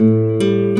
Música